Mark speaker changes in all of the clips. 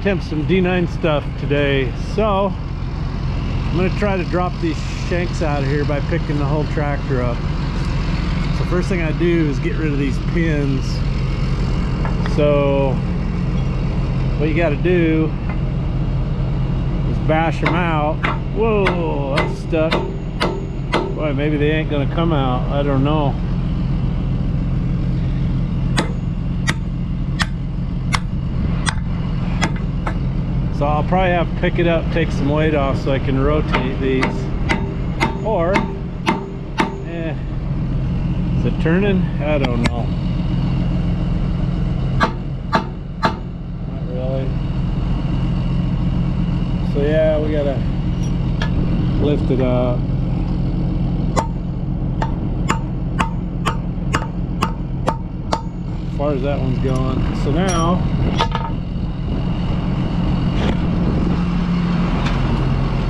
Speaker 1: attempt some D9 stuff today. So, I'm gonna try to drop these shanks out of here by picking the whole tractor up. So first thing I do is get rid of these pins. So, what you gotta do is bash them out. Whoa, that's stuck. Boy, maybe they ain't gonna come out. I don't know. So I'll probably have to pick it up, take some weight off so I can rotate these. Or, eh, is it turning? I don't know. Not really. So yeah, we gotta lift it up. As far as that one's going. So now,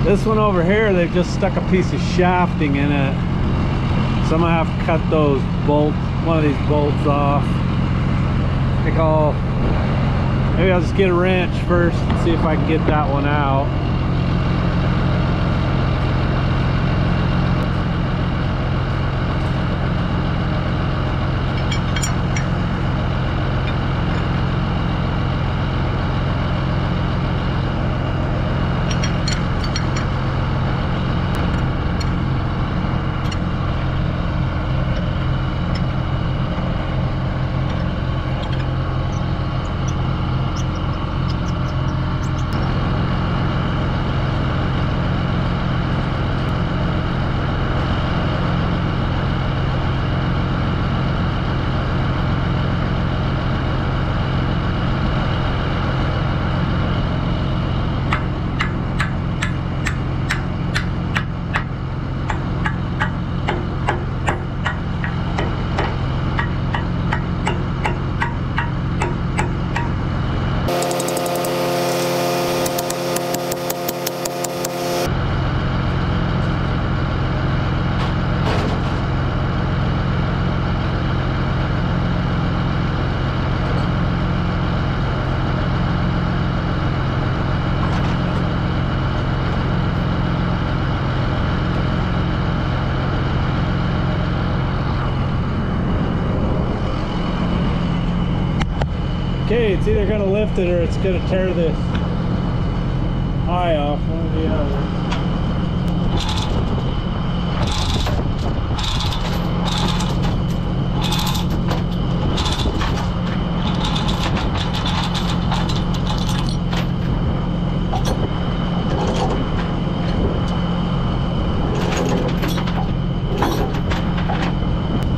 Speaker 1: This one over here, they've just stuck a piece of shafting in it. So I'm gonna have to cut those bolts, one of these bolts off. I think I'll, maybe I'll just get a wrench first and see if I can get that one out. Okay, it's either gonna lift it or it's gonna tear this eye off, one the other.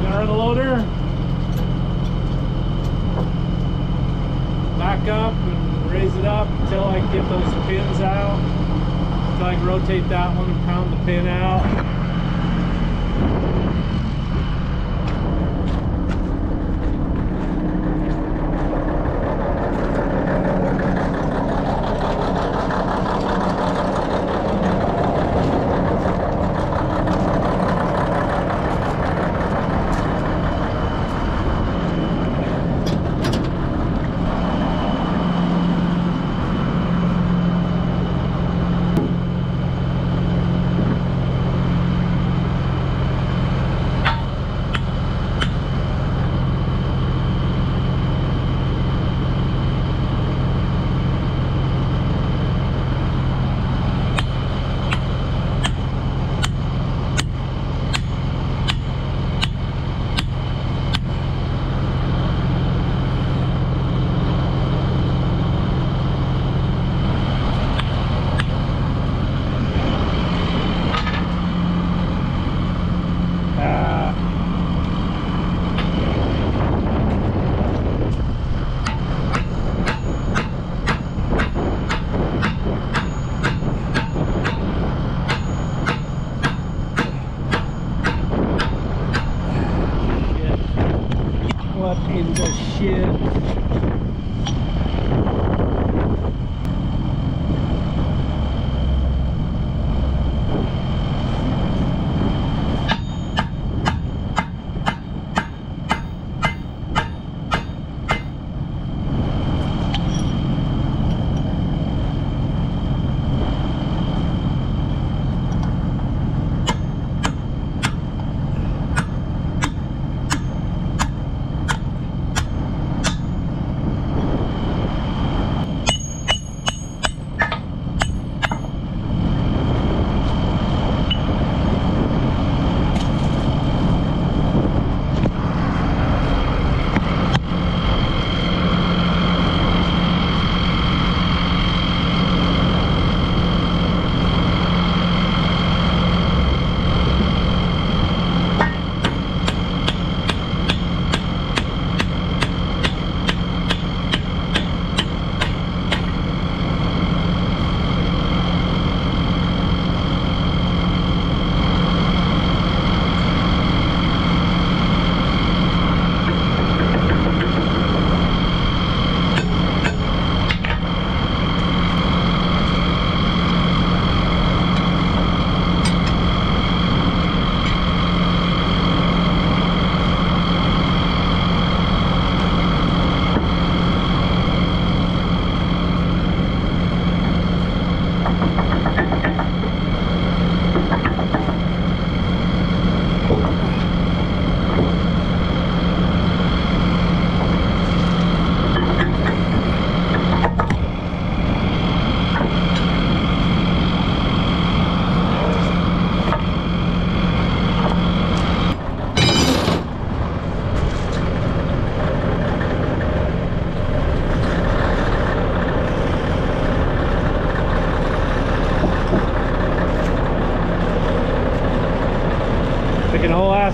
Speaker 1: Gonna run the loader. back up and raise it up until I can get those pins out. Until I can rotate that one pound the pin out.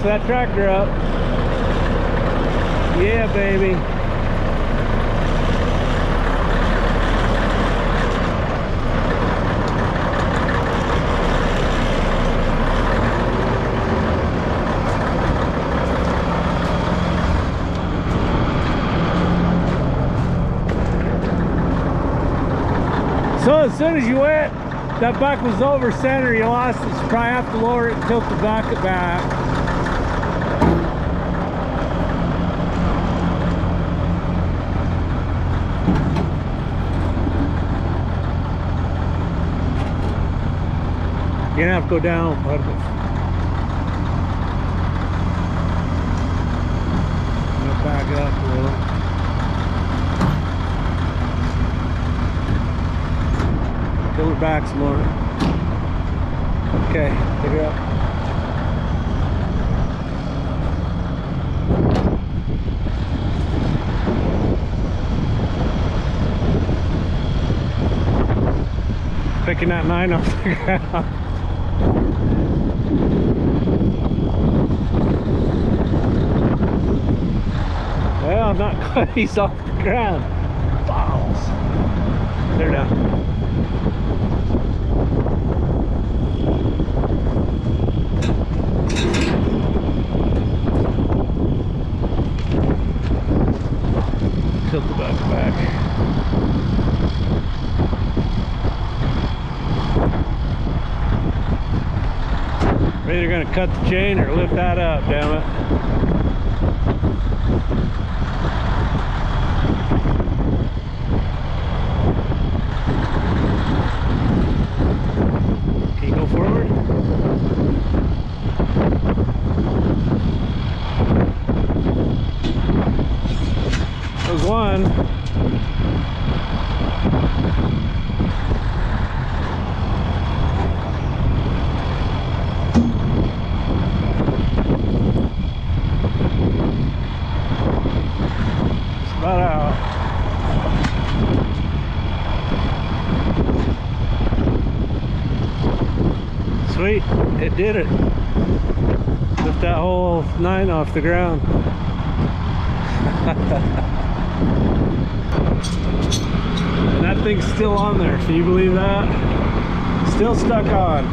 Speaker 1: That tractor up. Yeah, baby. So as soon as you went, that buck was over center, you lost it. You probably have to lower it and tilt the bucket back. You're gonna have to go down. I'm gonna back up a little. Pull her back some more. Okay, pick her up. Picking that nine off the ground. Well, not quite. He's off the ground. Balls. They're. Tilt the back back. Either gonna cut the chain or lift that up, damn it. Can you go forward? There's one. It's about out. Sweet, it did it. Lift that whole nine off the ground. and that thing's still on there. Can you believe that? Still stuck on.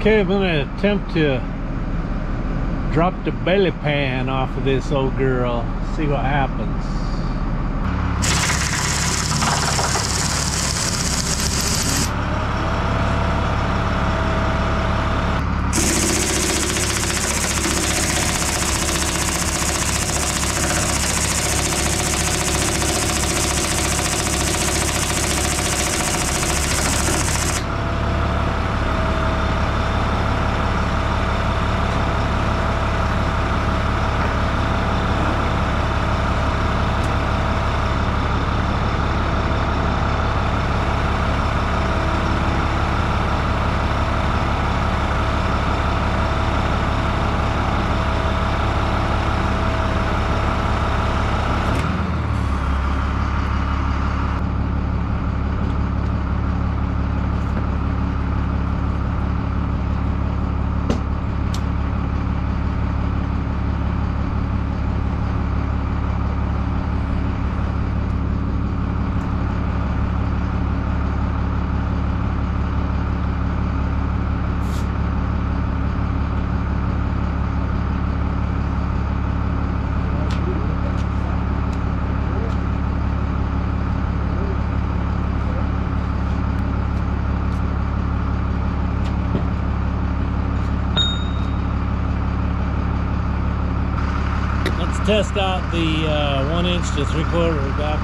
Speaker 1: Okay, I'm gonna attempt to drop the belly pan off of this old girl. See what happens. Test out the uh, one inch to three quarter adapter.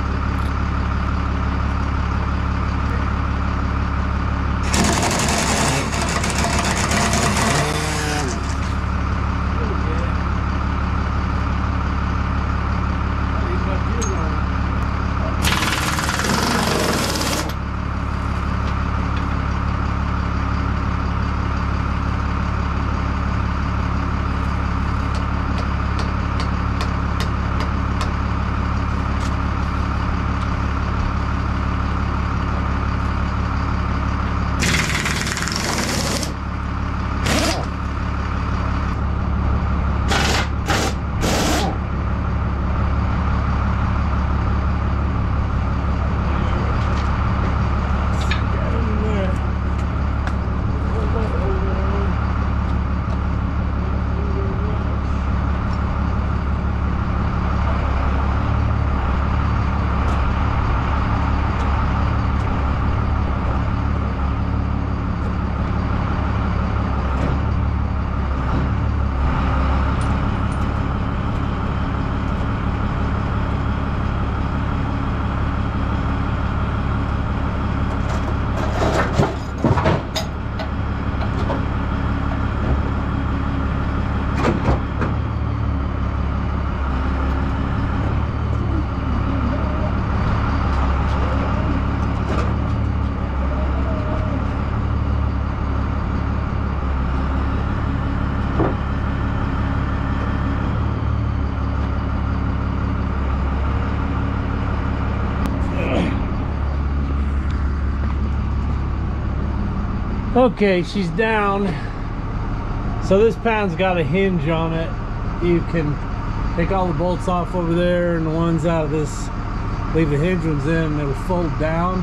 Speaker 1: Okay, she's down. So this pan's got a hinge on it. You can take all the bolts off over there and the ones out of this, leave the hinge ones in and it'll fold down.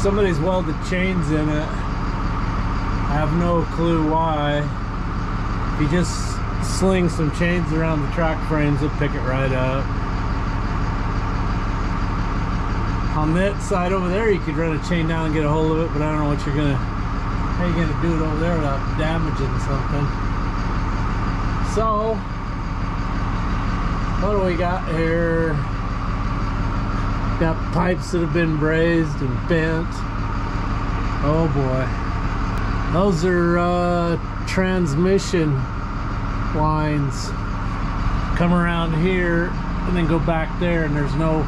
Speaker 1: Somebody's welded chains in it. I have no clue why. If you just sling some chains around the track frames, it'll pick it right up. On that side over there, you could run a chain down and get a hold of it, but I don't know what you're gonna, how you gonna do it over there without damaging something. So, what do we got here? Got pipes that have been brazed and bent. Oh boy. Those are uh, transmission lines. Come around here and then go back there and there's no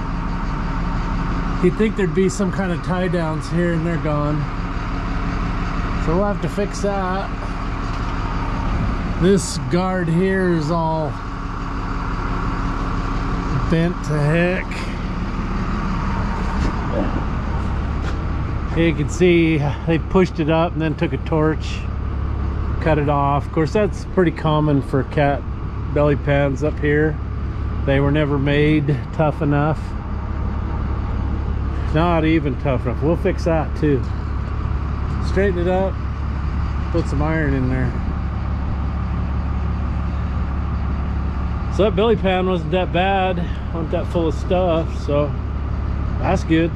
Speaker 1: You'd think there'd be some kind of tie downs here and they're gone. So we'll have to fix that. This guard here is all bent to heck. You can see they pushed it up and then took a torch, cut it off. Of course, that's pretty common for cat belly pans up here. They were never made tough enough not even tough enough. We'll fix that too. Straighten it up, put some iron in there. So that belly pan wasn't that bad, wasn't that full of stuff, so that's good.